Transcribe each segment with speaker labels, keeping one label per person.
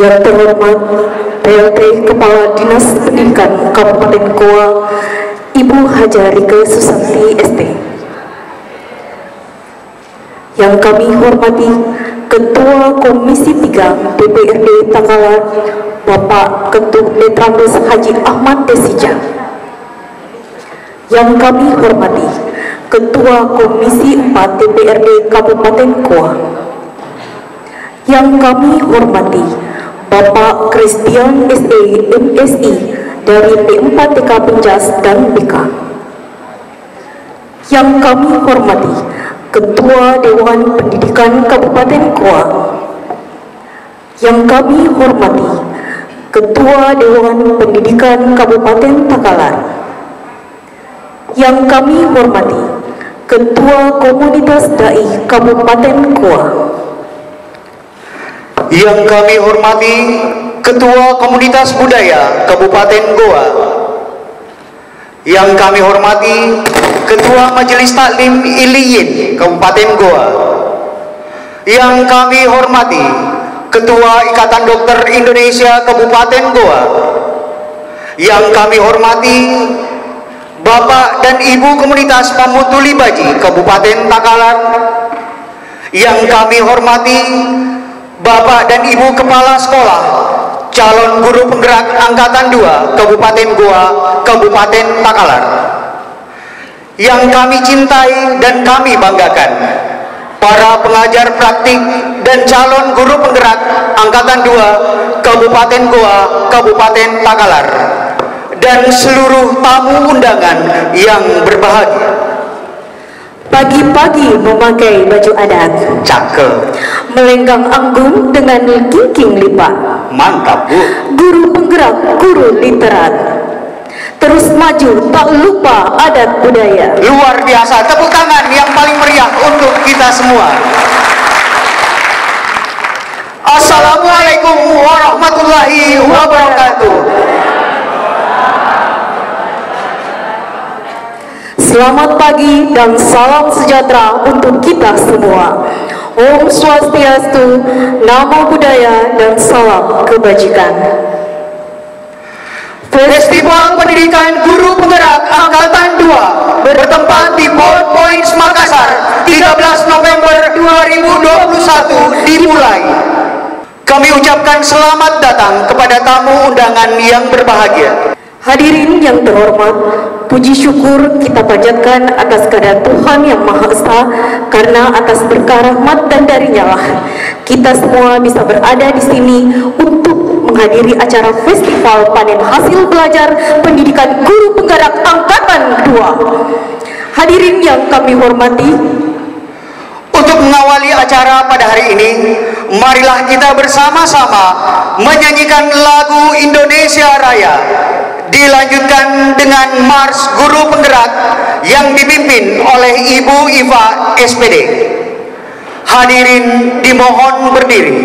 Speaker 1: Yang terhormat PLT Kepala Dinas Pendidikan Kabupaten Goa Ibu Haja Rike Susanti ST. Yang kami hormati Ketua Komisi 3 DPRD Takalar Bapak Ketua Letrambes Haji Ahmad Desija. Yang kami hormati Ketua Komisi 4 DPRD Kabupaten Goa. Yang kami hormati Bapak Christian SE MSI dari P4TK Penjas dan BK. Yang kami hormati Ketua Dewan Pendidikan Kabupaten Goa. Yang kami hormati Ketua Dewan Pendidikan Kabupaten Takalar. Yang kami hormati Ketua Komunitas Dai Kabupaten Goa.
Speaker 2: Yang kami hormati Ketua Komunitas Budaya Kabupaten Goa. Yang kami hormati Ketua Majelis Taklim Iliyin Kabupaten Goa. Yang kami hormati Ketua Ikatan Dokter Indonesia Kabupaten Goa. Yang kami hormati Bapak dan Ibu Komunitas Pamutuli Baji Kabupaten Takalar. Yang kami hormati Bapak dan Ibu Kepala Sekolah, calon guru penggerak Angkatan 2 Kabupaten Goa, Kabupaten Takalar. Yang kami cintai dan kami banggakan, para pengajar praktik dan calon guru penggerak Angkatan 2 Kabupaten Goa, Kabupaten Takalar. Dan seluruh tamu undangan yang berbahagia.
Speaker 1: Pagi-pagi memakai baju adat,
Speaker 2: Cakep,
Speaker 1: melenggang anggung dengan kingking lipat.
Speaker 2: mantap bu.
Speaker 1: Guru penggerak, guru literat. Terus maju, tak lupa adat budaya.
Speaker 2: Luar biasa, tepuk tangan yang paling meriah untuk kita semua. Assalamualaikum warahmatullahi wabarakatuh.
Speaker 1: Selamat pagi dan salam sejahtera untuk kita semua. Om Swastiastu, Namo Buddhaya dan salam kebajikan.
Speaker 2: Festival Pendidikan Guru Penggerak Angkatan 2 bertempat di Port Points Makassar 13 November 2021 dimulai. Kami ucapkan selamat datang kepada tamu undangan yang berbahagia.
Speaker 1: Hadirin yang terhormat, puji syukur kita panjatkan atas keadaan Tuhan yang Maha Esa karena atas berkah rahmat dan darinya lah kita semua bisa berada di sini untuk menghadiri acara festival panen hasil belajar pendidikan guru penggerak angkatan 2. Hadirin yang kami hormati,
Speaker 2: Untuk mengawali acara pada hari ini, marilah kita bersama-sama menyanyikan lagu Indonesia Raya. Dilanjutkan dengan Mars Guru Penggerak yang dipimpin oleh Ibu Iva SPD. Hadirin dimohon berdiri.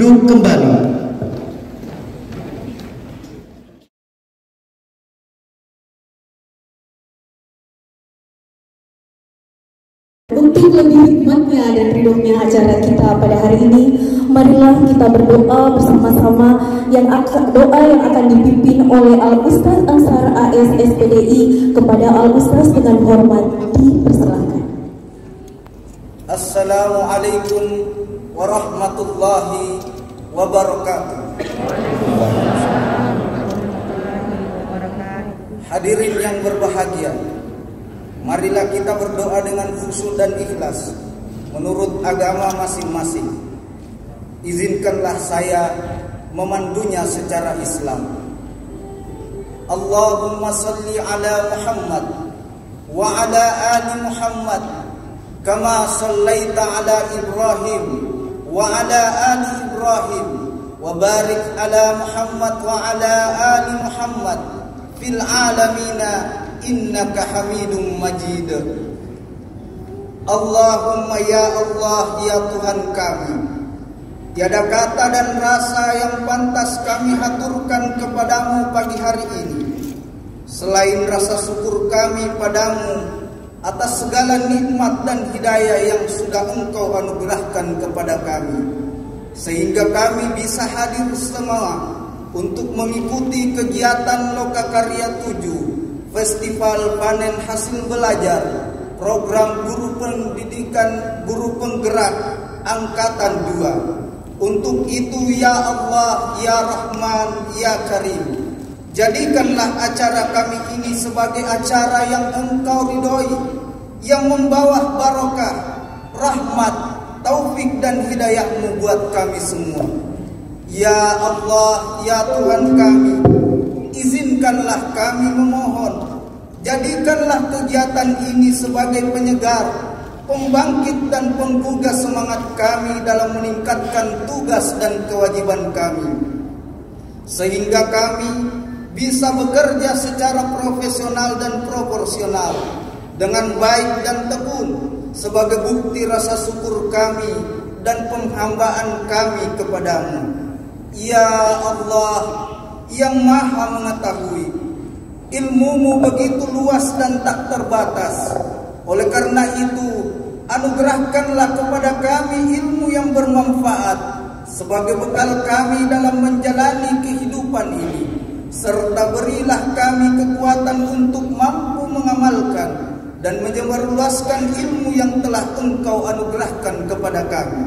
Speaker 2: Duduk kembali.
Speaker 1: Untuk lebih hikmatnya dan ridhonya acara kita pada hari ini, marilah kita berdoa bersama-sama yang akan doa yang akan dipimpin oleh Al Ustaz Ansar AS SPDI kepada Al Ustaz dengan hormat dipersilakan.
Speaker 3: Assalamualaikum warahmatullahi wabarakatuh. Hadirin yang berbahagia, marilah kita berdoa dengan khusyuk dan ikhlas menurut agama masing-masing. Izinkanlah saya memandunya secara Islam. Allahumma salli ala Muhammad wa ala ali Muhammad kama sallaita ala Ibrahim وعلى آل إبراهيم وبارك على محمد وعلى آل محمد في العالمين إنك حميد مجيد Allahumma ya Allah ya Tuhan kami Tiada kata dan rasa yang pantas kami haturkan kepadamu pagi hari ini Selain rasa syukur kami padamu atas segala nikmat dan hidayah yang sudah engkau anugerahkan kepada kami sehingga kami bisa hadir semua untuk mengikuti kegiatan Lokakarya 7 Festival Panen Hasil Belajar program guru pendidikan guru penggerak angkatan 2 untuk itu ya Allah ya Rahman ya Karim Jadikanlah acara kami ini sebagai acara yang engkau ridhoi Yang membawa barokah, rahmat, taufik dan hidayahmu buat kami semua. Ya Allah, ya Tuhan kami Izinkanlah kami memohon. Jadikanlah kegiatan ini sebagai penyegar Pembangkit dan penggugah semangat kami dalam meningkatkan tugas dan kewajiban kami. Sehingga kami bisa bekerja secara profesional dan proporsional dengan baik dan tekun sebagai bukti rasa syukur kami dan penghambaan kami kepadamu. Ya Allah yang maha mengetahui Ilmumu begitu luas dan tak terbatas. Oleh karena itu, anugerahkanlah kepada kami ilmu yang bermanfaat sebagai bekal kami dalam menjalani kehidupan ini. Serta berilah kami kekuatan untuk mampu mengamalkan dan menyebarluaskan ilmu yang telah engkau anugerahkan kepada kami.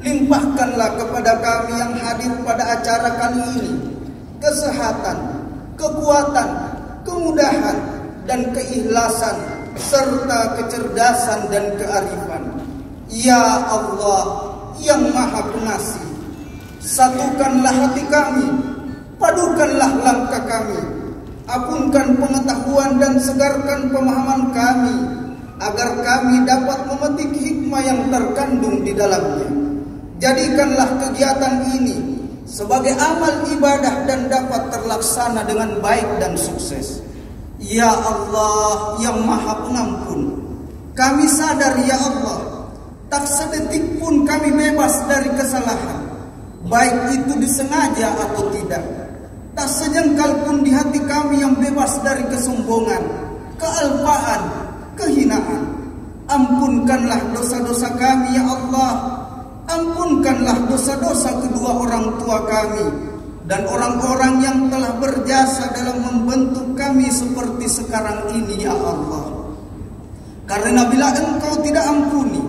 Speaker 3: Limpahkanlah kepada kami yang hadir pada acara kali ini kesehatan, kekuatan, kemudahan, dan keikhlasan serta kecerdasan dan kearifan. Ya Allah yang Maha Pengasih, satukanlah hati kami, padukanlah langkah kami, apunkan pengetahuan dan segarkan pemahaman kami, agar kami dapat memetik hikmah yang terkandung di dalamnya. Jadikanlah kegiatan ini sebagai amal ibadah dan dapat terlaksana dengan baik dan sukses. Ya Allah yang Maha Pengampun, kami sadar ya Allah, tak sedetik pun kami bebas dari kesalahan, baik itu disengaja atau tidak. Tak sejengkal pun di hati kami yang bebas dari kesombongan, kealpaan, kehinaan. Ampunkanlah dosa-dosa kami ya Allah Ampunkanlah dosa-dosa kedua orang tua kami dan orang-orang yang telah berjasa dalam membentuk kami seperti sekarang ini ya Allah. Karena bila engkau tidak ampuni,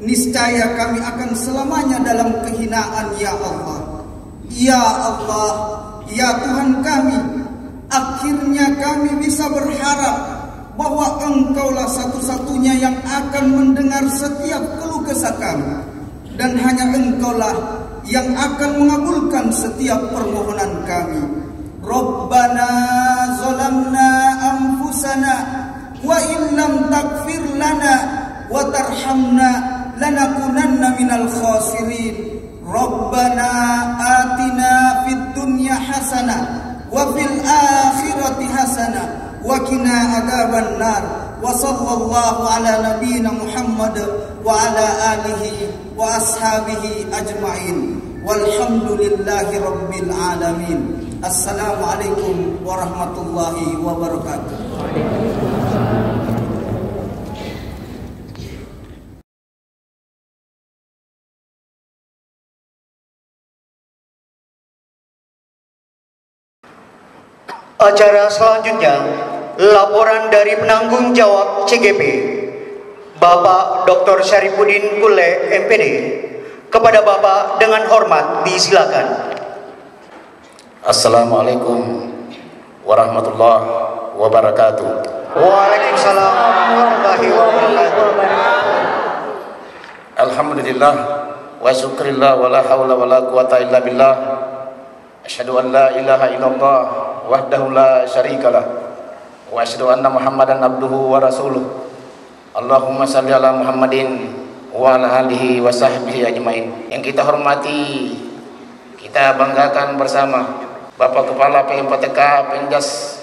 Speaker 3: niscaya kami akan selamanya dalam kehinaan ya Allah. Ya Allah, ya Tuhan kami, akhirnya kami bisa berharap bahwa engkaulah satu-satunya yang akan mendengar setiap keluh kesah kami dan hanya engkaulah yang akan mengabulkan setiap permohonan kami. Rabbana zalamna anfusana wa in lam taghfir lana wa tarhamna lanakunanna minal khasirin. Rabbana atina حسنة وفي الآخرة حسنة وكنا عذاب النار. وصلى الله على نبينا محمد وعلى آله وأصحابه أجمعين. والحمد لله رب العالمين. السلام عليكم ورحمة الله وبركاته.
Speaker 2: Acara selanjutnya, laporan dari penanggung jawab CGP Bapak Dr. Syarifuddin Kule MPD kepada Bapak dengan hormat disilakan.
Speaker 4: Assalamualaikum warahmatullahi wabarakatuh.
Speaker 2: Waalaikumsalam warahmatullahi wabarakatuh.
Speaker 4: Alhamdulillah wa syukrillah wa la hawla wa la quwata illa billah. Asyhadu an la ilaha illallah wahdahu la syarikalah wa asyhadu anna Muhammadan abduhu wa rasuluh. Allahumma salli ala Muhammadin wa ala alihi wa sahbihi ajmain. Yang kita hormati, kita banggakan bersama Bapak Kepala PMPTK Penjas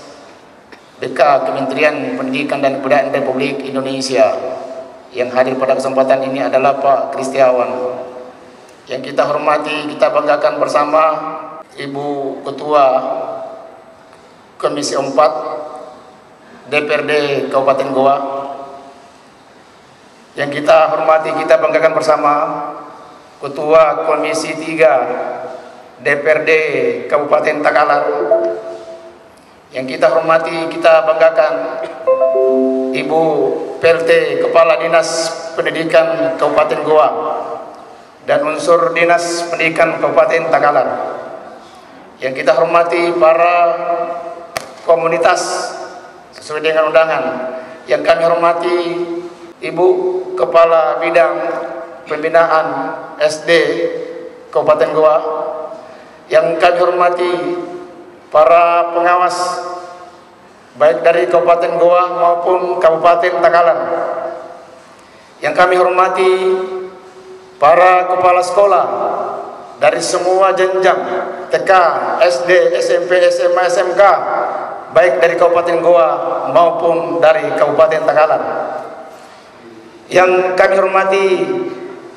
Speaker 4: BK Kementerian Pendidikan dan Kebudayaan Republik Indonesia yang hadir pada kesempatan ini adalah Pak Kristiawan. Yang kita hormati, kita banggakan bersama Ibu Ketua Komisi 4 DPRD Kabupaten Goa. Yang kita hormati, kita banggakan bersama Ketua Komisi 3 DPRD Kabupaten Takalar yang kita hormati, kita banggakan Ibu PLT Kepala Dinas Pendidikan Kabupaten Goa dan unsur Dinas Pendidikan Kabupaten Takalar yang kita hormati para komunitas sesuai dengan undangan. Yang kami hormati Ibu Kepala Bidang Pembinaan SD Kabupaten Goa yang kami hormati para pengawas baik dari Kabupaten Goa maupun Kabupaten Takalar yang kami hormati para kepala sekolah dari semua jenjang TK, SD, SMP, SMA, SMK baik dari Kabupaten Goa maupun dari Kabupaten Takalar yang kami hormati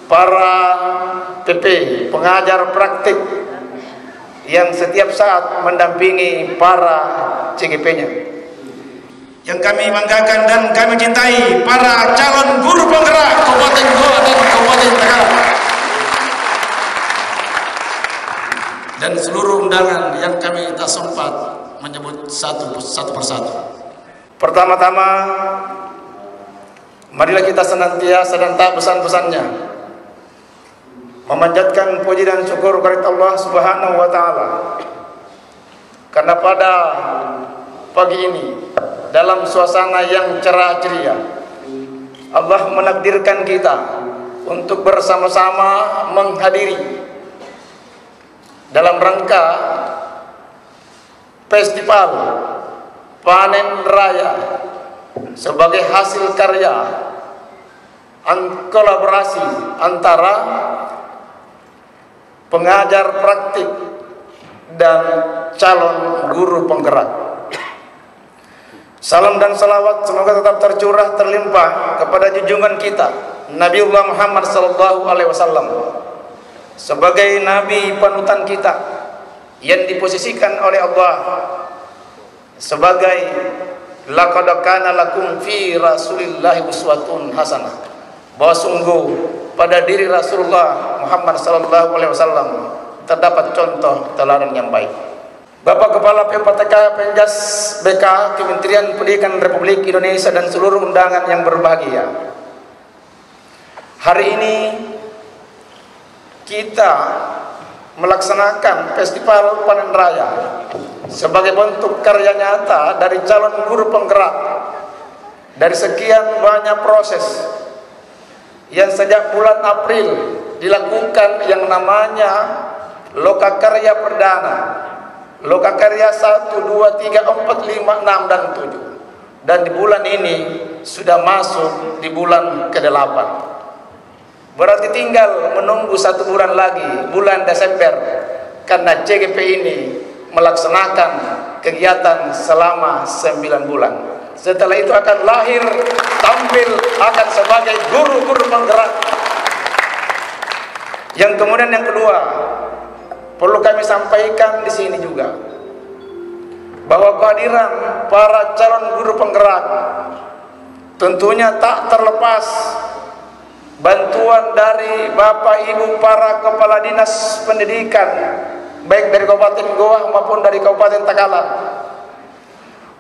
Speaker 4: para PP pengajar praktik yang setiap saat mendampingi para CGP-nya.
Speaker 5: Yang kami banggakan dan kami cintai para calon guru penggerak Kabupaten Goa dan Kabupaten Tagala. Dan seluruh undangan yang kami tak sempat menyebut satu satu persatu.
Speaker 4: Pertama-tama, marilah kita senantiasa dan tak pesan-pesannya memanjatkan puji dan syukur kepada Allah Subhanahu wa taala. Karena pada pagi ini dalam suasana yang cerah ceria Allah menakdirkan kita untuk bersama-sama menghadiri dalam rangka festival panen raya sebagai hasil karya kolaborasi antara pengajar praktik dan calon guru penggerak. Salam dan salawat semoga tetap tercurah terlimpah kepada junjungan kita Nabiullah Muhammad wasallam sebagai nabi panutan kita yang diposisikan oleh Allah sebagai laqad kana lakum fi rasulillahi uswatun hasanah bahwa sungguh pada diri Rasulullah Muhammad sallallahu alaihi wasallam terdapat contoh teladan yang baik. Bapak Kepala PPTK Penjas BK Kementerian Pendidikan Republik Indonesia dan seluruh undangan yang berbahagia. Hari ini kita melaksanakan festival panen raya sebagai bentuk karya nyata dari calon guru penggerak. Dari sekian banyak proses yang sejak bulan April dilakukan yang namanya Lokakarya Perdana Lokakarya 1, 2, 3, 4, 5, 6, dan 7 dan di bulan ini sudah masuk di bulan ke-8 berarti tinggal menunggu satu bulan lagi bulan Desember. Karena CGP ini melaksanakan kegiatan selama 9 bulan. Setelah itu akan lahir tampil akan sebagai guru-guru penggerak. Yang kemudian yang kedua perlu kami sampaikan di sini juga bahwa kehadiran para calon guru penggerak tentunya tak terlepas bantuan dari Bapak Ibu para kepala dinas pendidikan baik dari Kabupaten Goa maupun dari Kabupaten Takalar.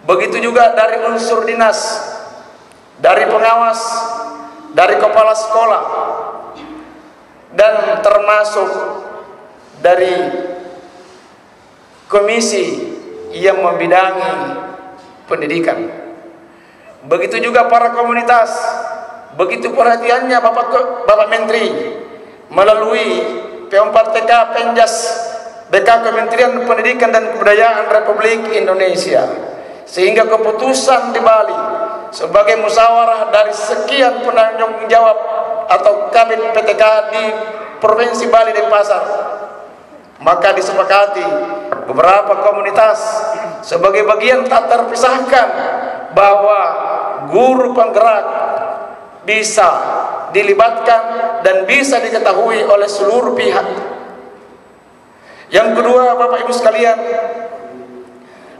Speaker 4: Begitu juga dari unsur dinas dari pengawas dari kepala sekolah dan termasuk dari komisi yang membidangi pendidikan. Begitu juga para komunitas begitu perhatiannya Bapak Bapak Menteri melalui P4TK Penjas BK Kementerian Pendidikan dan Kebudayaan Republik Indonesia. Sehingga keputusan di Bali sebagai musyawarah dari sekian penanggung jawab atau kabin PTK di Provinsi Bali dan Pasar. Maka disepakati beberapa komunitas sebagai bagian tak terpisahkan bahwa guru penggerak bisa dilibatkan dan bisa diketahui oleh seluruh pihak. Yang kedua Bapak Ibu sekalian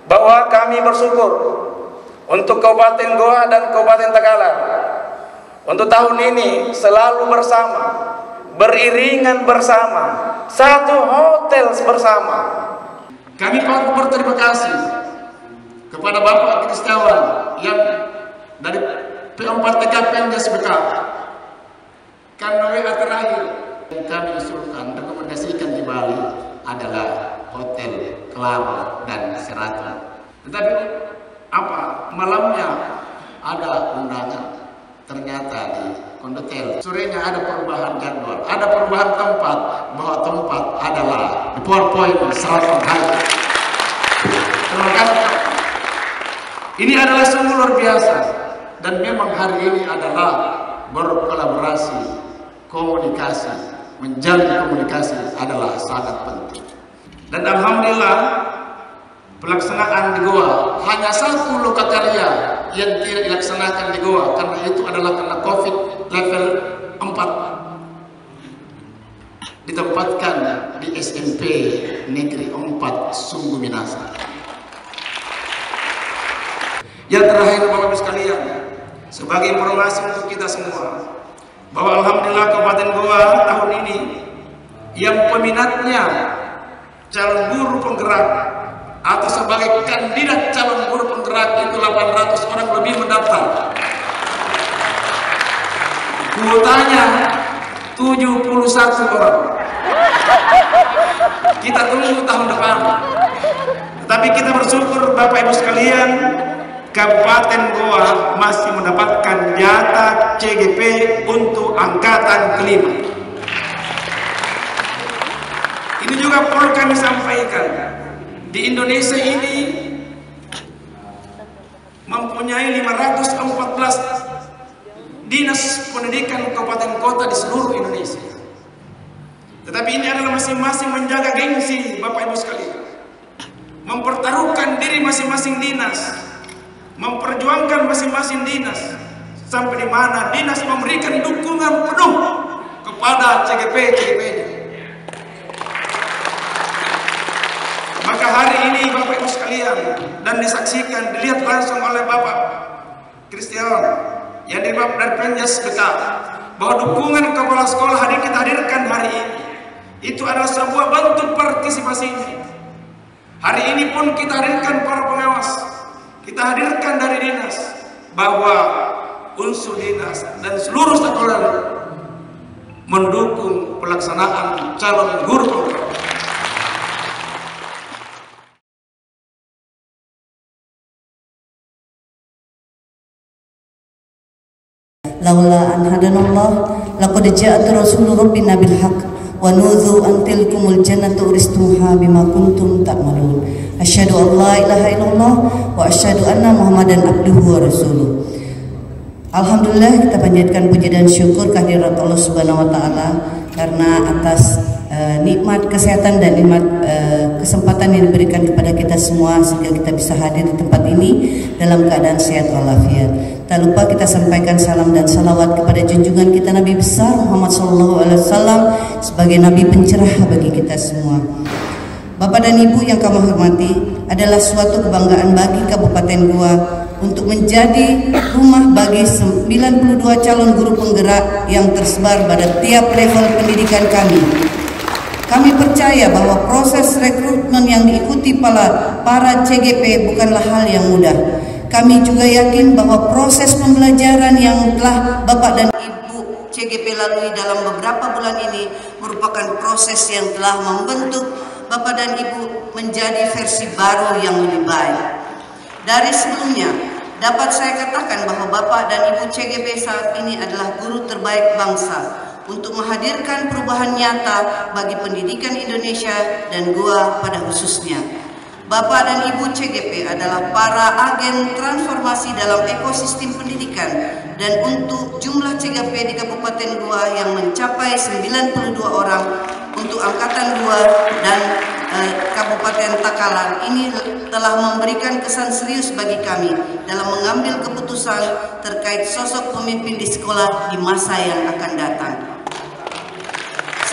Speaker 4: bahwa kami bersyukur untuk Kabupaten Goa dan Kabupaten Tagalar untuk tahun ini selalu bersama beriringan bersama satu hotel bersama. Kami patut berterima kasih kepada Bapak Kristiawan yang dari P4TK Penjas BK karena WA terakhir. Yang kami usulkan rekomendasikan di Bali adalah hotel Kelapa dan Seraton tetapi apa? Malamnya ada undangan. Ternyata di kondotel sorenya ada perubahan jadwal. Ada perubahan tempat. Bahwa tempat adalah di powerpoint Seraton hari terima kasih. Ini adalah sungguh luar biasa dan memang hari ini adalah berkolaborasi komunikasi. Menjalin komunikasi adalah sangat penting. Dan Alhamdulillah pelaksanaan di Goa hanya satu lokakarya yang tidak dilaksanakan di Goa. Karena itu adalah karena COVID level 4 ditempatkan di SMP Negeri 4 Sungguh Minasa Yang terakhir Bapak Ibu sekalian, sebagai informasi untuk kita semua, bahwa Alhamdulillah Kabupaten Goa tahun ini yang peminatnya calon guru penggerak atau sebagai kandidat calon guru penggerak itu 800 orang lebih mendaftar. Kuotanya 71 orang. Kita tunggu tahun depan. Tapi kita bersyukur Bapak Ibu sekalian, Kabupaten Goa masih mendapatkan jatah CGP untuk angkatan kelima. Ini juga perlu kami sampaikan. Di Indonesia ini mempunyai 514 dinas pendidikan kabupaten kota di seluruh Indonesia. Tetapi ini adalah masing-masing menjaga gengsi Bapak Ibu sekalian. Mempertaruhkan diri masing-masing dinas. Memperjuangkan masing-masing dinas. Sampai di mana dinas memberikan dukungan penuh kepada CGP-CGP-nya. Maka hari ini Bapak Ibu sekalian dan disaksikan, dilihat langsung oleh Bapak Kristian yang dari Bapak dari Penjas dekat bahwa dukungan kepala sekolah hadir kita hadirkan hari ini itu adalah sebuah bentuk partisipasi. Hari ini pun kita hadirkan para pengawas, kita hadirkan dari dinas bahwa unsur dinas dan seluruh sekolah mendukung pelaksanaan calon guru
Speaker 6: laula an hadanallah laqad ja'a rasulur rabbina bil haqq. ونوذوا أن تلكم الجنة أورثتموها بما كنتم تعملون أشهد أن لا إله إلا الله وأشهد أن محمدا عبده ورسوله Alhamdulillah kita panjatkan puji dan syukur kehadirat Allah Subhanahu wa taala karena atas uh, nikmat kesehatan dan nikmat uh, kesempatan yang diberikan kepada kita semua sehingga kita bisa hadir di tempat ini dalam keadaan sehat walafiat. Tak lupa kita sampaikan salam dan salawat kepada junjungan kita Nabi besar Muhammad SAW sebagai Nabi pencerah bagi kita semua. Bapak dan Ibu yang kami hormati, adalah suatu kebanggaan bagi Kabupaten Goa untuk menjadi rumah bagi 92 calon guru penggerak yang tersebar pada tiap level pendidikan kami. Kami percaya bahwa proses rekrutmen yang diikuti para CGP bukanlah hal yang mudah. Kami juga yakin bahwa proses pembelajaran yang telah Bapak dan Ibu CGP lalui dalam beberapa bulan ini merupakan proses yang telah membentuk Bapak dan Ibu menjadi versi baru yang lebih baik. Dari sebelumnya, dapat saya katakan bahwa Bapak dan Ibu CGP saat ini adalah guru terbaik bangsa untuk menghadirkan perubahan nyata bagi pendidikan Indonesia dan gua pada khususnya. Bapak dan Ibu CGP adalah para agen transformasi dalam ekosistem pendidikan dan untuk jumlah CGP di Kabupaten Goa yang mencapai 92 orang untuk Angkatan 2 dan eh, Kabupaten Takalar ini telah memberikan kesan serius bagi kami dalam mengambil keputusan terkait sosok pemimpin di sekolah di masa yang akan datang.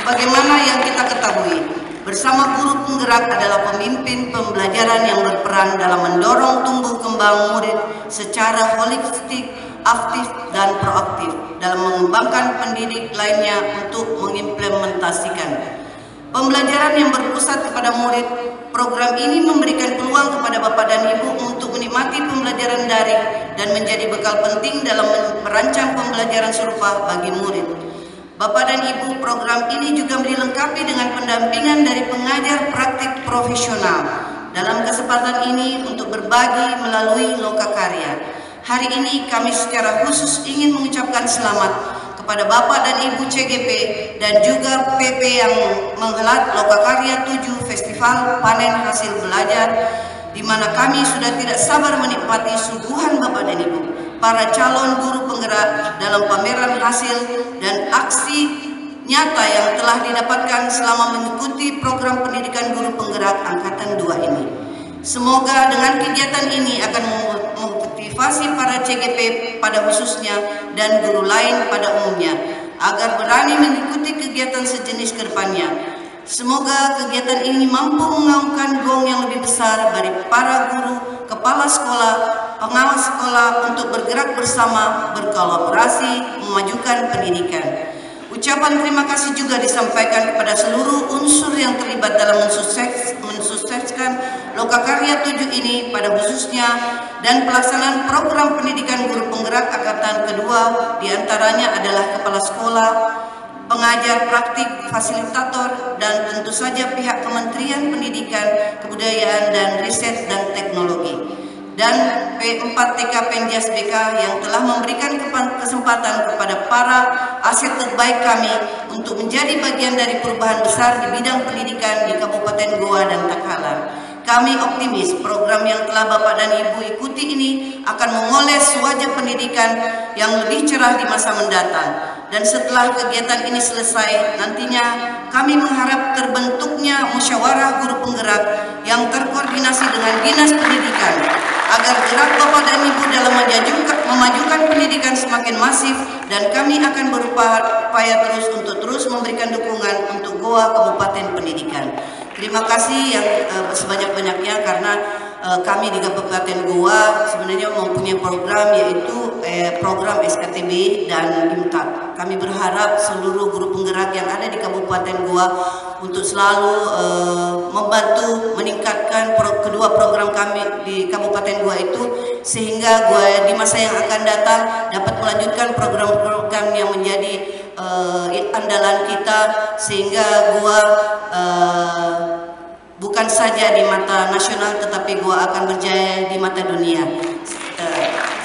Speaker 6: Sebagaimana yang kita ketahui, bersama guru penggerak adalah pemimpin pembelajaran yang berperan dalam mendorong tumbuh kembang murid secara holistik, aktif, dan proaktif dalam mengembangkan pendidik lainnya untuk mengimplementasikan. Pembelajaran yang berpusat kepada murid, program ini memberikan peluang kepada Bapak dan Ibu untuk menikmati pembelajaran daring dan menjadi bekal penting dalam merancang pembelajaran serupa bagi murid. Bapak dan Ibu, program ini juga dilengkapi dengan pendampingan dari pengajar praktik profesional. Dalam kesempatan ini untuk berbagi melalui Lokakarya. Hari ini kami secara khusus ingin mengucapkan selamat kepada Bapak dan Ibu CGP dan juga PP yang menghelat Lokakarya 7 Festival Panen Hasil Belajar di mana kami sudah tidak sabar menikmati suguhan Bapak dan Ibu para calon guru penggerak dalam pameran hasil dan aksi nyata yang telah didapatkan selama mengikuti program pendidikan guru penggerak angkatan 2 ini. Semoga dengan kegiatan ini akan memotivasi para CGP pada khususnya dan guru lain pada umumnya agar berani mengikuti kegiatan sejenis ke depannya. Semoga kegiatan ini mampu mengaungkan gong yang lebih besar dari para guru, kepala sekolah, pengawas sekolah untuk bergerak bersama, berkolaborasi, memajukan pendidikan. Ucapan terima kasih juga disampaikan kepada seluruh unsur yang terlibat dalam mensukses, mensukseskan Lokakarya 7 ini pada khususnya dan pelaksanaan program pendidikan guru penggerak angkatan kedua di antaranya adalah kepala sekolah, pengajar praktik, fasilitator, dan tentu saja pihak Kementerian Pendidikan, Kebudayaan, dan Riset dan Teknologi dan P4TK Penjas BK yang telah memberikan kesempatan kepada para aset terbaik kami untuk menjadi bagian dari perubahan besar di bidang pendidikan di Kabupaten Goa dan Takalar. Kami optimis program yang telah Bapak dan Ibu ikuti ini akan mengoles wajah pendidikan yang lebih cerah di masa mendatang. Dan setelah kegiatan ini selesai, nantinya kami mengharap terbentuknya musyawarah guru penggerak yang terkoordinasi dengan Dinas Pendidikan agar gerak Bapak dan Ibu dalam memajukan pendidikan semakin masif dan kami akan berupaya terus untuk terus memberikan dukungan untuk Goa Kabupaten Pendidikan. Terima kasih yang uh, sebanyak-banyaknya karena uh, kami di Kabupaten Goa sebenarnya mempunyai program yaitu eh, program SKTB dan IMTA. Kami berharap seluruh guru penggerak yang ada di Kabupaten Goa untuk selalu uh, membantu meningkatkan pro kedua program kami di Kabupaten Goa itu sehingga Goa di masa yang akan datang dapat melanjutkan program-program yang menjadi uh, andalan kita sehingga gua uh, bukan saja di mata nasional tetapi gua akan berjaya di mata dunia.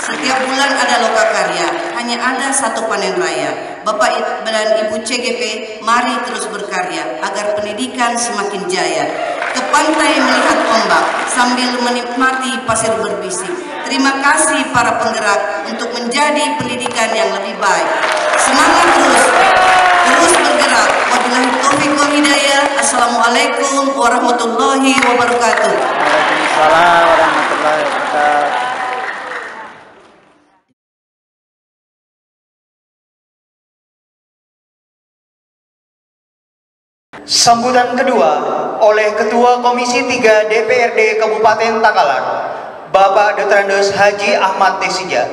Speaker 6: Setiap bulan ada loka karya, hanya ada satu panen raya. Bapak dan Ibu CGP, mari terus berkarya agar pendidikan semakin jaya. Ke pantai melihat ombak sambil menikmati pasir berbisik. Terima kasih para penggerak untuk menjadi pendidikan yang lebih baik. Semangat terus, terus bergerak. Wabillahi taufiq wal hidayah. Assalamualaikum warahmatullahi wabarakatuh.
Speaker 2: Waalaikumsalam warahmatullahi wabarakatuh. Sambutan kedua oleh Ketua Komisi 3 DPRD Kabupaten Takalar, Bapak Dr. Andes Haji Ahmad Desija.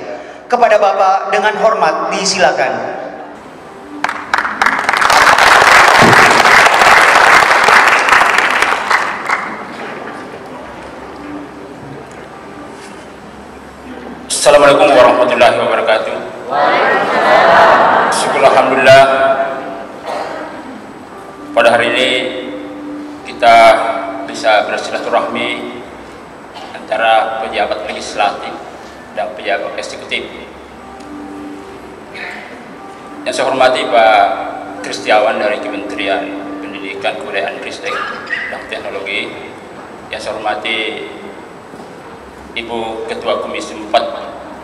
Speaker 2: Kepada Bapak dengan hormat disilakan.
Speaker 7: Assalamualaikum warahmatullahi wabarakatuh. Syukur Alhamdulillah pada hari ini kita bisa bersilaturahmi antara pejabat legislatif dan pejabat eksekutif. Yang saya hormati Pak Kristiawan dari Kementerian Pendidikan, Kebudayaan, Ristek dan Teknologi. Yang saya hormati Ibu Ketua Komisi 4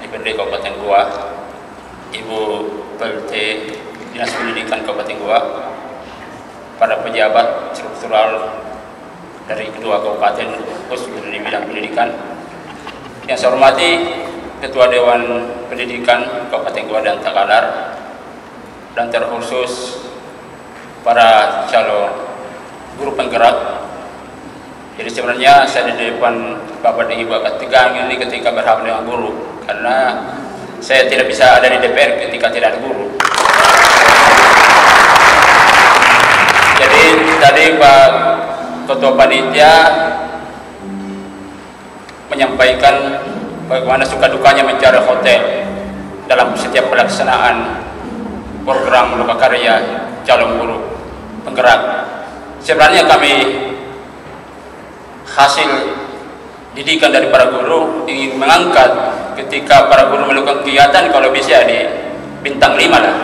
Speaker 7: DPRD Kabupaten Goa, Ibu PLT Dinas Pendidikan Kabupaten Goa, para pejabat struktural dari kedua kabupaten khusus di bidang pendidikan. Yang saya hormati Ketua Dewan Pendidikan Kabupaten Goa dan Takalar dan terkhusus para calon guru penggerak. Jadi sebenarnya saya di depan Bapak dan Ibu agak tegang ini ketika berhadapan dengan guru karena saya tidak bisa ada di DPR ketika tidak ada guru. Jadi tadi Pak Ketua Panitia menyampaikan bagaimana suka dukanya mencari hotel dalam setiap pelaksanaan program loka karya calon guru penggerak. Sebenarnya kami hasil didikan dari para guru ingin mengangkat ketika para guru melakukan kegiatan kalau bisa di bintang lima lah.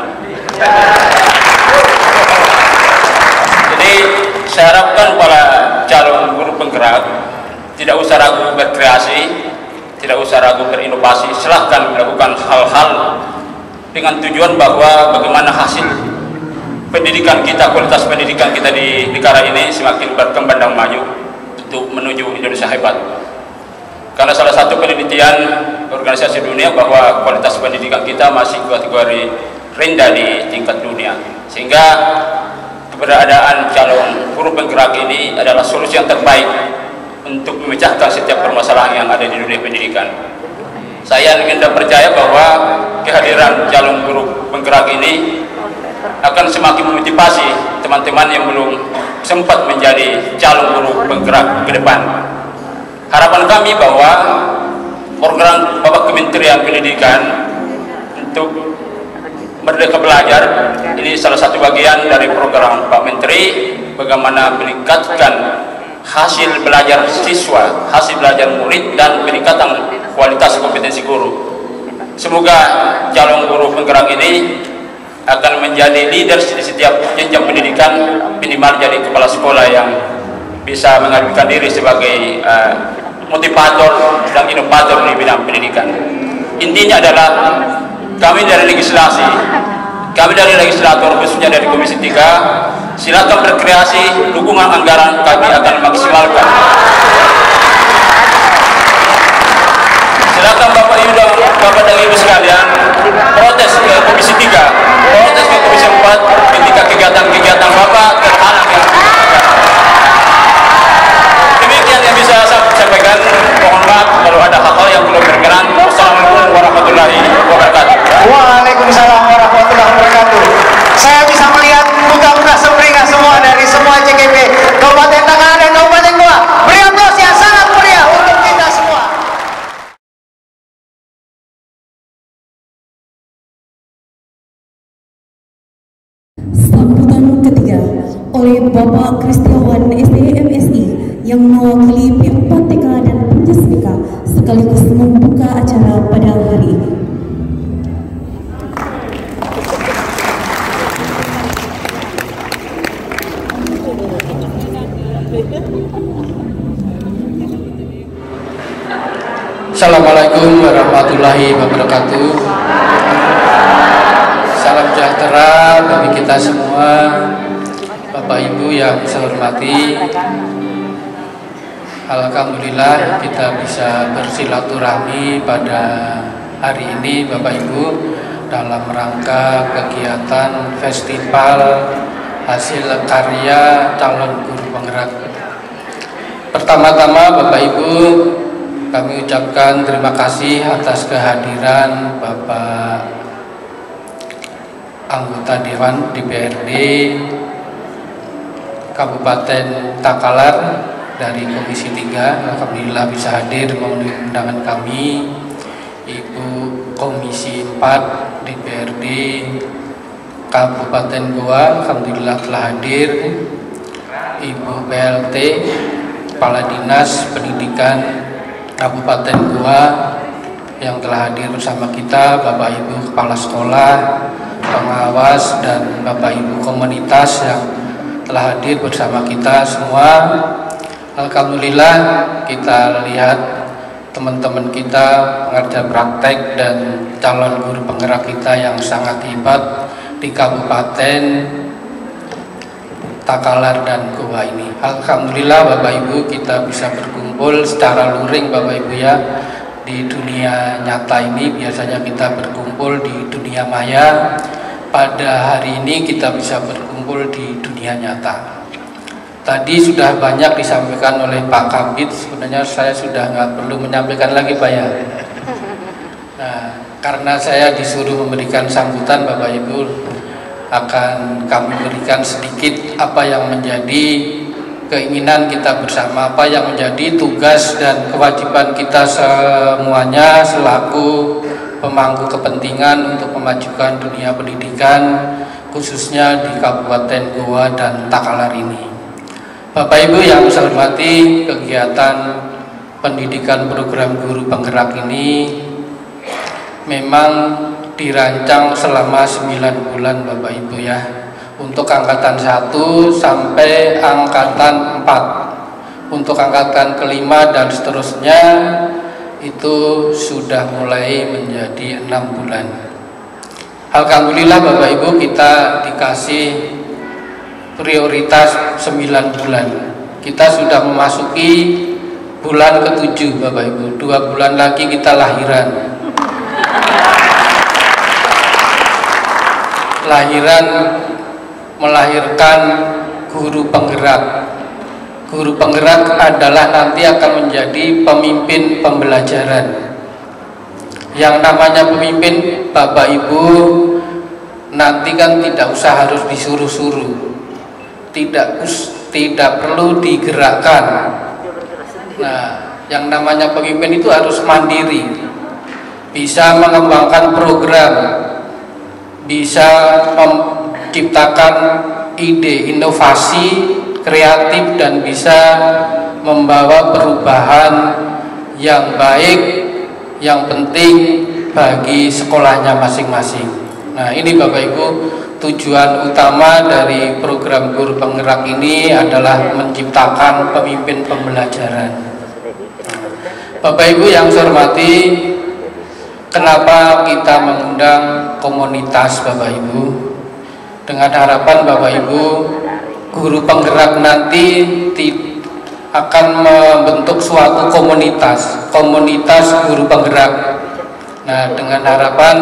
Speaker 7: Jadi saya harapkan para calon guru penggerak tidak usah ragu berkreasi, tidak usah ragu berinovasi, silahkan melakukan hal-hal dengan tujuan bahwa bagaimana hasil pendidikan kita, kualitas pendidikan kita di negara ini semakin berkembang dan maju untuk menuju Indonesia hebat. Karena salah satu penelitian organisasi dunia bahwa kualitas pendidikan kita masih kategori rendah di tingkat dunia. Sehingga keberadaan calon guru penggerak ini adalah solusi yang terbaik untuk memecahkan setiap permasalahan yang ada di dunia pendidikan. Saya ingin dan percaya bahwa kehadiran calon guru penggerak ini akan semakin memotivasi teman-teman yang belum sempat menjadi calon guru penggerak ke depan. Harapan kami bahwa program Bapak Kementerian Pendidikan untuk Merdeka Belajar ini salah satu bagian dari program Pak Menteri bagaimana meningkatkan hasil belajar siswa, hasil belajar murid dan peningkatan kualitas kompetensi guru. Semoga calon guru penggerak ini akan menjadi leader di setiap jenjang pendidikan minimal jadi kepala sekolah yang bisa mengajukan diri sebagai uh, motivator dan inovator di bidang pendidikan. Intinya adalah kami dari legislasi, kami dari legislator khususnya dari Komisi 3 silakan berkreasi dukungan anggaran kami akan maksimalkan. Silakan Bapak Ibu dan Bapak dan Ibu sekalian protes ke Komisi 3 protes ke Komisi 4 ketika kegiatan-kegiatan Bapak terhalang yang demikian yang bisa saya sampaikan mohon maaf kalau ada hal-hal yang belum berkenan Wassalamualaikum warahmatullahi wabarakatuh
Speaker 2: Waalaikumsalam warahmatullahi wabarakatuh. Saya bisa melihat muka-muka sumringah semua dari semua CGP Kabupaten Tangerang dan Kabupaten Goa. Beri aplaus yang sangat meriah untuk kita semua.
Speaker 1: Sambutan ketiga oleh Bapak Kristiawan SDMSI yang mewakili P4TK dan Penjasmika sekaligus membuka acara pada hari ini.
Speaker 8: Assalamualaikum warahmatullahi wabarakatuh. Salam sejahtera bagi kita semua Bapak Ibu yang saya hormati. Alhamdulillah kita bisa bersilaturahmi pada hari ini Bapak Ibu dalam rangka kegiatan festival hasil karya calon guru penggerak Pertama-tama Bapak Ibu kami ucapkan terima kasih atas kehadiran Bapak anggota Dewan DPRD Kabupaten Takalar dari Komisi 3 Alhamdulillah bisa hadir memenuhi undangan kami. Ibu Komisi 4 DPRD Kabupaten Goa Alhamdulillah telah hadir. Ibu PLT Kepala Dinas Pendidikan Kabupaten Goa yang telah hadir bersama kita Bapak Ibu Kepala Sekolah, pengawas dan Bapak Ibu komunitas yang telah hadir bersama kita semua. Alhamdulillah kita lihat teman-teman kita pengajar praktek dan calon guru penggerak kita yang sangat hebat di Kabupaten Takalar dan Goa ini. Alhamdulillah Bapak Ibu kita bisa berkumpul secara luring Bapak Ibu ya di dunia nyata ini biasanya kita berkumpul di dunia maya. Pada hari ini kita bisa berkumpul di dunia nyata. Tadi sudah banyak disampaikan oleh Pak Kabit, sebenarnya saya sudah nggak perlu menyampaikan lagi Pak ya. Nah, karena saya disuruh memberikan sambutan Bapak Ibu, akan kami berikan sedikit apa yang menjadi keinginan kita bersama, apa yang menjadi tugas dan kewajiban kita semuanya selaku pemangku kepentingan untuk memajukan dunia pendidikan khususnya di Kabupaten Goa dan Takalar ini. Bapak Ibu yang saya hormati, kegiatan pendidikan program guru penggerak ini memang dirancang selama 9 bulan Bapak Ibu ya. Untuk angkatan 1 sampai angkatan 4 untuk angkatan kelima dan seterusnya itu sudah mulai menjadi enam bulan. Alhamdulillah Bapak Ibu kita dikasih prioritas 9 bulan. Kita sudah memasuki bulan ketujuh Bapak Ibu. Dua bulan lagi kita lahiran lahiran melahirkan guru penggerak. Guru penggerak adalah nanti akan menjadi pemimpin pembelajaran. Yang namanya pemimpin Bapak Ibu nanti kan tidak usah harus disuruh-suruh. Tidak tidak perlu digerakkan. Nah yang namanya pemimpin itu harus mandiri. Bisa mengembangkan program bisa menciptakan ide inovasi kreatif dan bisa membawa perubahan yang baik yang penting bagi sekolahnya masing-masing. Nah, ini Bapak Ibu, tujuan utama dari program guru penggerak ini adalah menciptakan pemimpin pembelajaran. Bapak Ibu yang saya hormati, kenapa kita mengundang komunitas Bapak Ibu? Dengan harapan Bapak Ibu, guru penggerak nanti akan membentuk suatu komunitas, komunitas guru penggerak. Nah, dengan harapan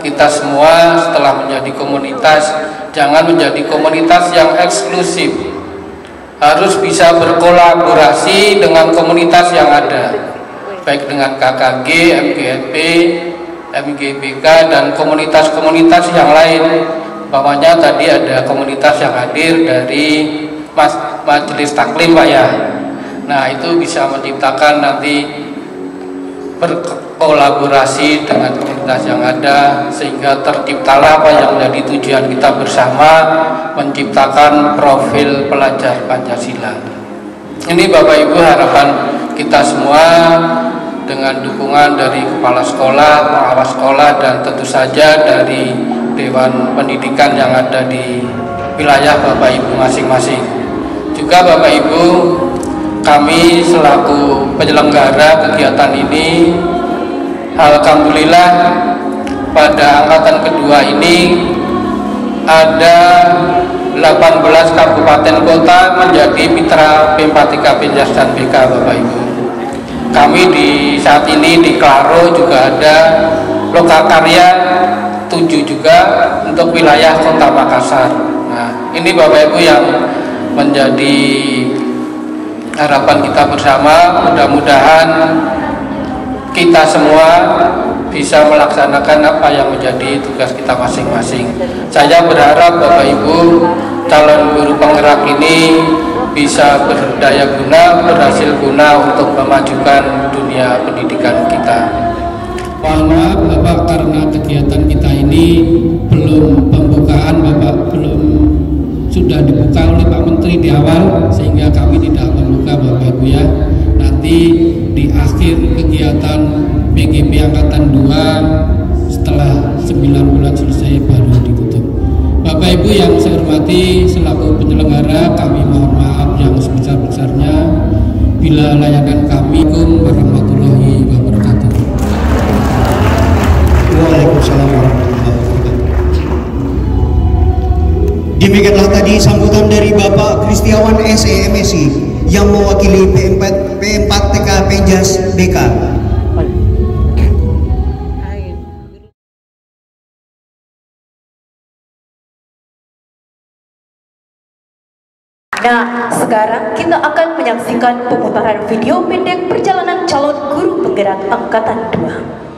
Speaker 8: kita semua setelah menjadi komunitas, jangan menjadi komunitas yang eksklusif. Harus bisa berkolaborasi dengan komunitas yang ada, baik dengan KKG, MGP, MGBK, dan komunitas-komunitas yang lain. Bawahnya tadi ada komunitas yang hadir dari Mas Majelis Taklim Pak ya Nah itu bisa menciptakan nanti berkolaborasi dengan komunitas yang ada sehingga terciptalah apa yang menjadi tujuan kita bersama menciptakan profil pelajar Pancasila. Ini Bapak Ibu harapan kita semua dengan dukungan dari kepala sekolah, pengawas sekolah dan tentu saja dari Dewan Pendidikan yang ada di wilayah Bapak Ibu masing-masing. Juga Bapak Ibu kami selaku penyelenggara kegiatan ini Alhamdulillah pada angkatan kedua ini ada 18 kabupaten kota menjadi mitra P4TK Penjas dan BK Bapak Ibu kami di saat ini di Klaro juga ada lokakarya 7 juga untuk wilayah kota Makassar nah ini Bapak Ibu yang menjadi harapan kita bersama mudah-mudahan kita semua bisa melaksanakan apa yang menjadi tugas kita masing-masing. Saya berharap Bapak Ibu calon guru penggerak ini bisa berdaya guna, berhasil guna untuk memajukan dunia pendidikan kita.
Speaker 9: Mohon maaf Bapak karena kegiatan kita ini belum pembukaan Bapak belum sudah dibuka oleh Pak Menteri di awal sehingga kami tidak membuka Bapak Ibu ya nanti di akhir kegiatan PGP Angkatan 2 setelah 9 bulan selesai baru ditutup Bapak Ibu yang saya hormati selaku penyelenggara kami mohon maaf yang sebesar-besarnya. Bila layanan kami warahmatullahi wabarakatuh.
Speaker 2: Waalaikumsalam warahmatullahi Demikianlah tadi sambutan dari Bapak Kristiawan SEMSI yang mewakili P4, P4 TK Penjas DK.
Speaker 1: Nah, sekarang kita akan menyaksikan pemutaran video pendek perjalanan calon guru penggerak Angkatan 2.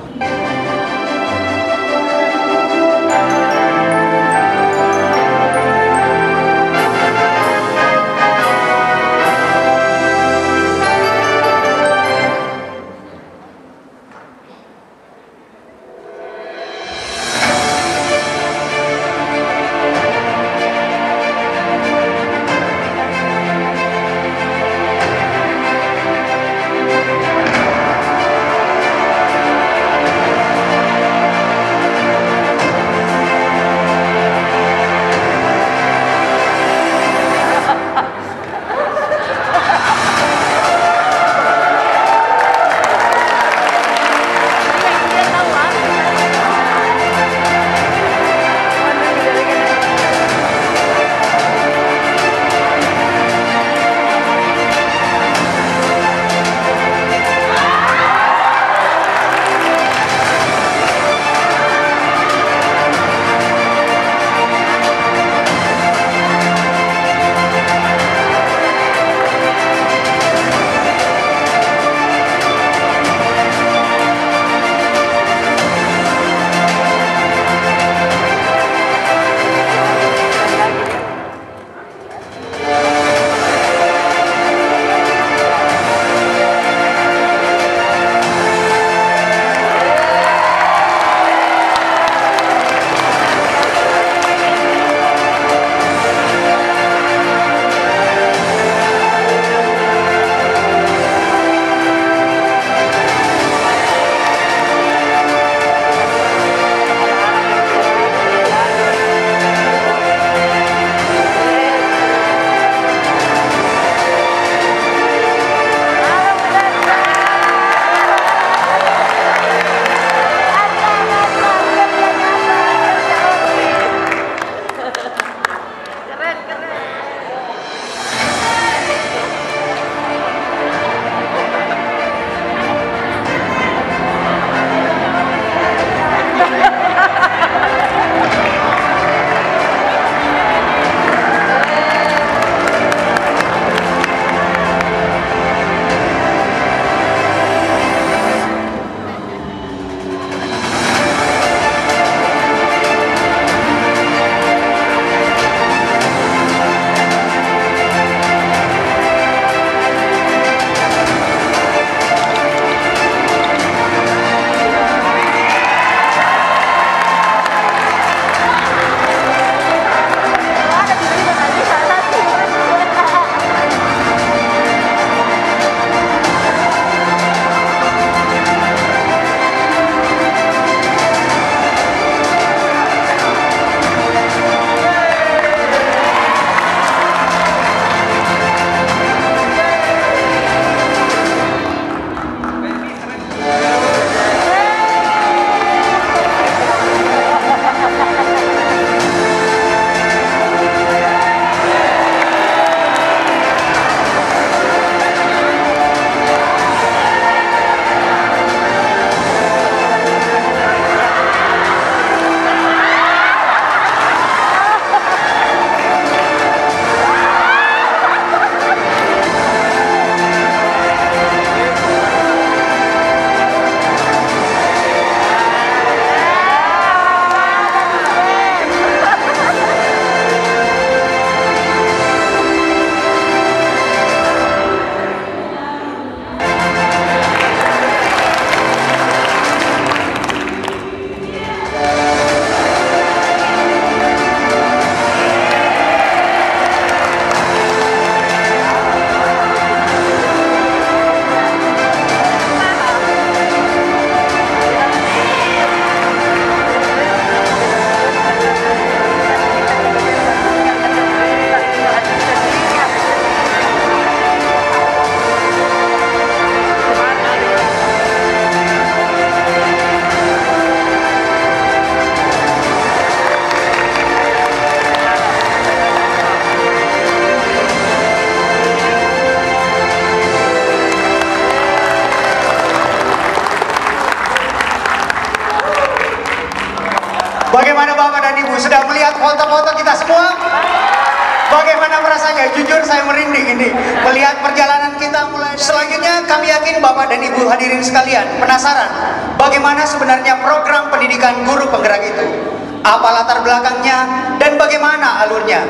Speaker 2: Alurnya?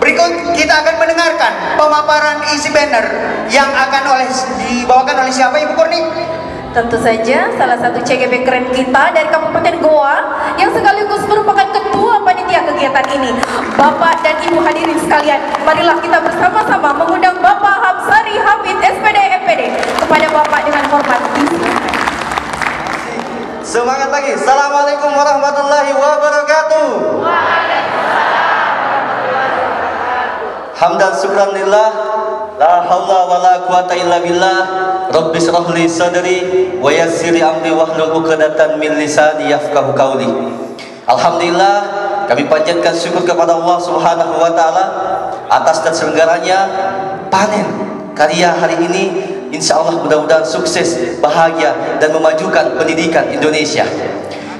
Speaker 2: Berikut kita akan mendengarkan pemaparan isi banner yang akan oleh dibawakan oleh siapa Ibu Kurni?
Speaker 1: Tentu saja salah satu CGP keren kita dari Kabupaten Goa yang sekaligus merupakan ketua panitia kegiatan ini. Bapak dan Ibu hadirin sekalian, marilah kita bersama-sama mengundang Bapak Hamsari Hamid SPD MPD kepada Bapak dengan hormat.
Speaker 10: Semangat lagi. Assalamualaikum warahmatullahi wabarakatuh. Hamdan syukran lillah La haula wa la quwata illa billah. Rabbi syrahli sadri Wa yassiri amri wahlul uqadatan min lisani yafkahu qawli. Alhamdulillah kami panjatkan syukur kepada Allah Subhanahu wa taala atas terselenggaranya panen karya hari ini. Insya Allah mudah-mudahan sukses, bahagia dan memajukan pendidikan Indonesia.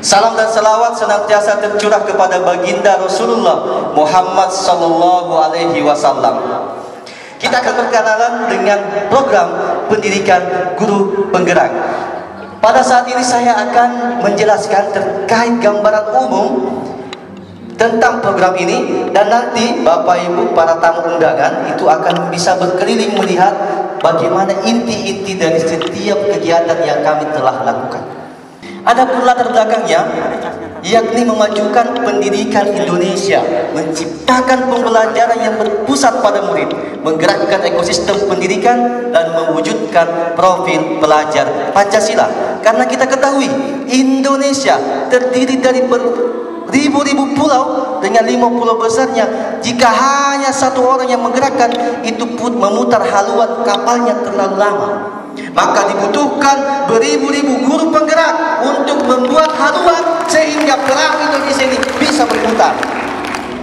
Speaker 10: Salam dan salawat senantiasa tercurah kepada baginda Rasulullah Muhammad sallallahu alaihi wasallam. Kita akan berkenalan dengan program pendidikan guru penggerak. Pada saat ini saya akan menjelaskan terkait gambaran umum tentang program ini dan nanti Bapak Ibu para tamu undangan itu akan bisa berkeliling melihat bagaimana inti-inti dari setiap kegiatan yang kami telah lakukan. Ada pula latar belakangnya yakni memajukan pendidikan Indonesia, menciptakan pembelajaran yang berpusat pada murid, menggerakkan ekosistem pendidikan dan mewujudkan profil pelajar Pancasila. Karena kita ketahui Indonesia terdiri dari ribu-ribu pulau dengan lima pulau besarnya jika hanya satu orang yang menggerakkan itu pun memutar haluan kapalnya terlalu lama maka dibutuhkan beribu-ribu guru penggerak untuk membuat haluan sehingga perahu Indonesia ini bisa berputar.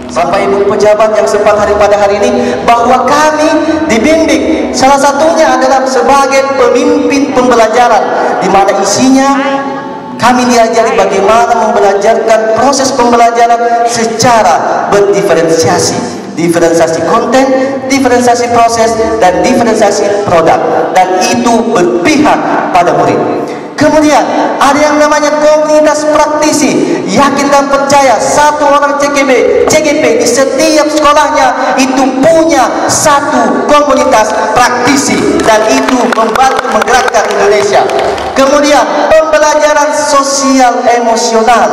Speaker 10: Bapak Ibu pejabat yang sempat hari pada hari ini bahwa kami dibimbing salah satunya adalah sebagai pemimpin pembelajaran di mana isinya kami diajari bagaimana membelajarkan proses pembelajaran secara berdiferensiasi diferensiasi konten, diferensiasi proses, dan diferensiasi produk. Dan itu berpihak pada murid. Kemudian ada yang namanya komunitas praktisi Yakin dan percaya satu orang CGP CGP di setiap sekolahnya itu punya satu komunitas praktisi Dan itu membantu menggerakkan Indonesia Kemudian pembelajaran sosial emosional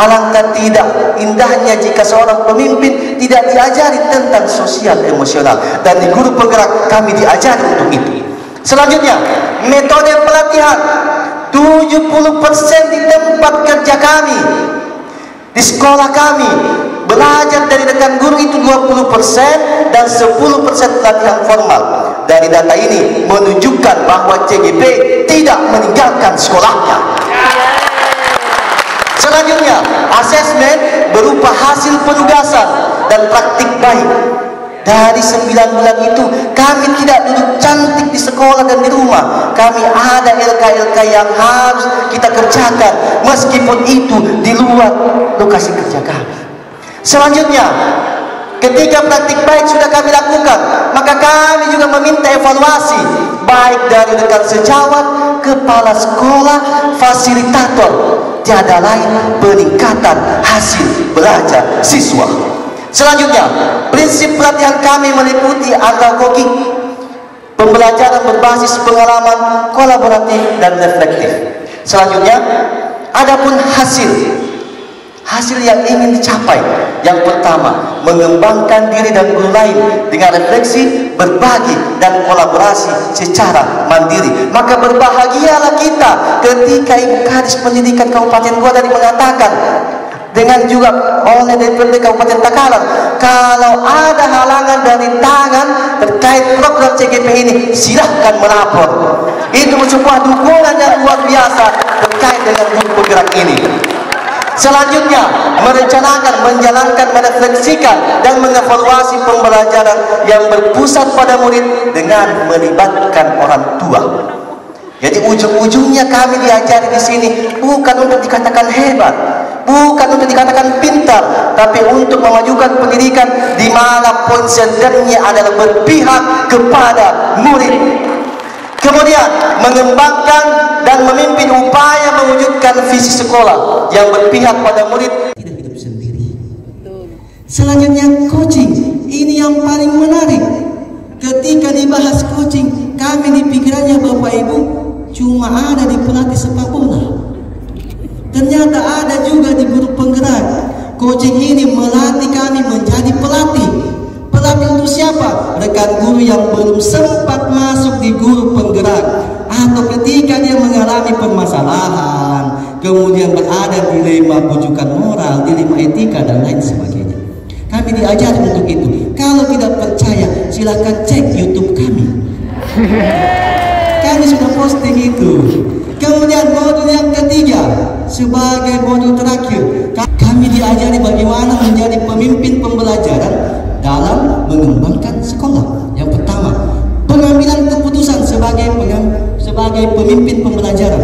Speaker 10: Alangkah tidak indahnya jika seorang pemimpin tidak diajari tentang sosial emosional. Dan di guru penggerak kami diajari untuk itu. Selanjutnya metode pelatihan. 70% di tempat kerja kami. Di sekolah kami. Belajar dari rekan guru itu 20% dan 10% pelatihan formal. Dari data ini menunjukkan bahwa CGP tidak meninggalkan sekolahnya selanjutnya asesmen berupa hasil penugasan dan praktik baik dari sembilan bulan itu kami tidak duduk cantik di sekolah dan di rumah. Kami ada LK-LK yang harus kita kerjakan meskipun itu di luar lokasi kerja kami. Selanjutnya, ketika praktik baik sudah kami lakukan, maka kami juga meminta evaluasi baik dari rekan sejawat, kepala sekolah, fasilitator. Tiada lain peningkatan hasil belajar siswa. Selanjutnya, prinsip pelatihan kami meliputi andragogi, pembelajaran berbasis pengalaman kolaboratif dan reflektif. Selanjutnya, adapun hasil hasil yang ingin dicapai. Yang pertama, mengembangkan diri dan guru lain dengan refleksi, berbagi dan kolaborasi secara mandiri. Maka berbahagialah kita ketika Ibu Kadis Pendidikan Kabupaten Goa dari mengatakan dengan juga oleh DPRD Kabupaten Takalar kalau ada halangan dari tangan terkait program CGP ini silahkan melapor itu sebuah dukungan yang luar biasa terkait dengan penggerak ini selanjutnya merencanakan, menjalankan, merefleksikan dan mengevaluasi pembelajaran yang berpusat pada murid dengan melibatkan orang tua jadi ujung-ujungnya kami diajari di sini bukan untuk dikatakan hebat
Speaker 11: bukan untuk dikatakan pintar, tapi untuk memajukan pendidikan di mana poin sendernya adalah berpihak kepada murid. Kemudian mengembangkan dan memimpin upaya mewujudkan visi sekolah yang berpihak pada murid
Speaker 10: tidak hidup sendiri. Selanjutnya coaching, ini yang paling menarik. Ketika dibahas coaching, kami di pikirannya Bapak Ibu cuma ada di pelatih sepak bola. Ternyata ada juga di guru penggerak. Coaching ini melatih kami menjadi pelatih. Pelatih untuk siapa? Rekan guru yang belum sempat masuk di guru penggerak atau ketika dia mengalami permasalahan, kemudian berada di dilema bujukan moral, dilema etika dan lain sebagainya. Kami diajar untuk itu. Kalau tidak percaya, silakan cek YouTube kami. Kami sudah posting itu. Kemudian modul yang ketiga sebagai modul terakhir kami diajari bagaimana menjadi pemimpin pembelajaran dalam mengembangkan sekolah. Yang pertama, pengambilan keputusan sebagai pengam, sebagai pemimpin pembelajaran.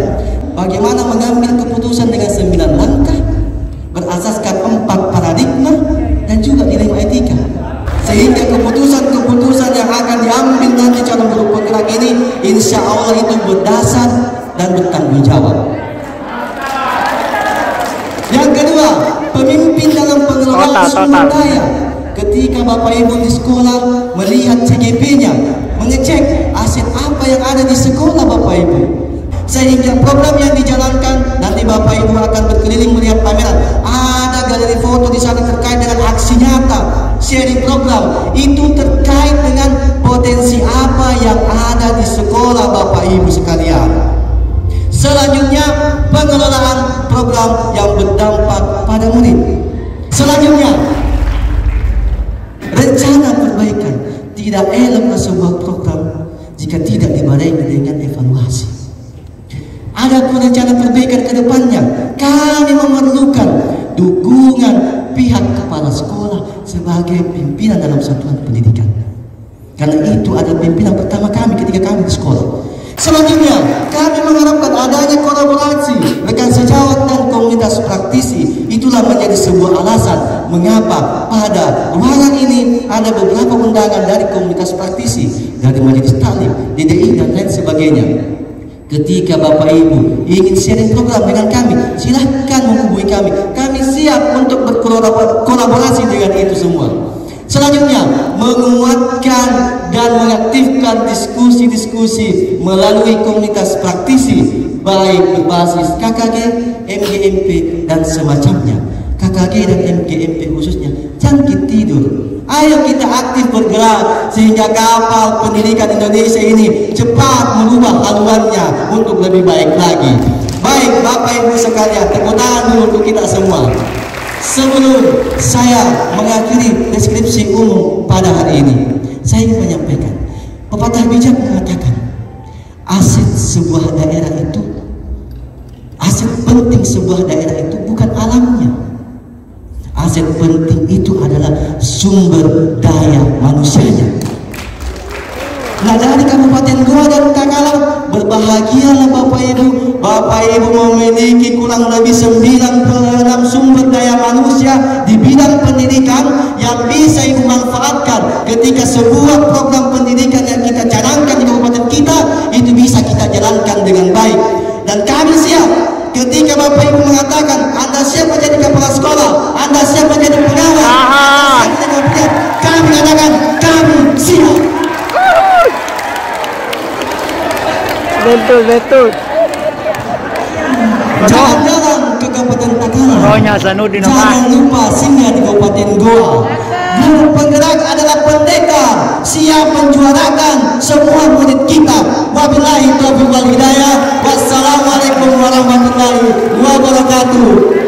Speaker 10: Bagaimana mengambil keputusan dengan sembilan langkah berasaskan empat paradigma dan juga dilema etika sehingga keputusan-keputusan yang akan diambil nanti calon guru penggerak ini insya Allah itu berdasar dan bertanggung jawab. Yang kedua, pemimpin dalam pengelolaan sumber daya. Ketika Bapak Ibu di sekolah melihat CGP-nya, mengecek aset apa yang ada di sekolah Bapak Ibu. Sehingga program yang dijalankan nanti Bapak Ibu akan berkeliling melihat pameran. Ada galeri foto di sana terkait dengan aksi nyata, sharing program. Itu terkait dengan potensi apa yang ada di sekolah Bapak Ibu sekalian. Selanjutnya pengelolaan program yang berdampak pada murid. Selanjutnya rencana perbaikan tidak eloklah sebuah program jika tidak dibarengi dengan evaluasi. Ada pun rencana perbaikan ke depannya. Kami memerlukan dukungan pihak kepala sekolah sebagai pimpinan dalam satuan pendidikan. Karena itu adalah pimpinan pertama kami ketika kami di sekolah. Selanjutnya, kami mengharapkan adanya kolaborasi Itulah menjadi sebuah alasan mengapa pada ruangan ini ada beberapa undangan dari komunitas praktisi, dari majelis taklim, DDI dan lain sebagainya. Ketika Bapak Ibu ingin sharing program dengan kami, silahkan menghubungi kami. Kami siap untuk berkolaborasi dengan itu semua. Selanjutnya, menguatkan dan mengaktifkan diskusi-diskusi melalui komunitas praktisi baik berbasis KKG, MGMP dan semacamnya. KKG dan MGMP khususnya jangkit tidur. Ayo kita aktif bergerak sehingga kapal pendidikan Indonesia ini cepat merubah haluannya untuk lebih baik lagi. Baik Bapak Ibu sekalian, tepuk tangan untuk kita semua. Sebelum saya mengakhiri deskripsi umum pada hari ini, saya ingin menyampaikan pepatah bijak mengatakan aset sebuah daerah itu aset penting sebuah daerah itu bukan alamnya. Aset penting itu adalah sumber daya manusianya. Nah dari Kabupaten Goa dan Takalar berbahagialah Bapak Ibu. Bapak Ibu memiliki kurang lebih 96 sumber daya manusia di bidang pendidikan yang bisa Ibu manfaatkan. Ketika sebuah program pendidikan yang kita canangkan di Kabupaten kita itu bisa kita jalankan dengan baik. Dan kami siap. Ketika Bapak Ibu mengatakan Anda siap menjadi kepala sekolah? Anda siap menjadi pengawal kami katakan kami siap
Speaker 12: betul betul.
Speaker 10: Jalan-jalan ke Kabupaten Takalar
Speaker 12: Rohnya Sanudin
Speaker 10: jangan lupa singgah di Kabupaten Goa. Guru penggerak adalah pendekar siap menjuarakan semua murid kita. Wabillahi taufiq wal hidayah. Wassalamualaikum warahmatullahi wabarakatuh